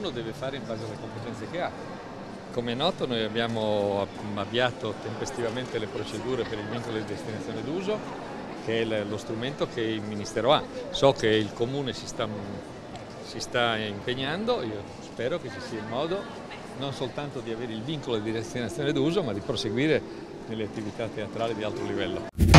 Deve fare in base alle competenze che ha. Come è noto noi abbiamo avviato tempestivamente le procedure per il vincolo di destinazione d'uso, che è lo strumento che il Ministero ha. So che il Comune si sta, si sta impegnando, io spero che ci sia il modo non soltanto di avere il vincolo di destinazione d'uso, ma di proseguire nelle attività teatrali di alto livello.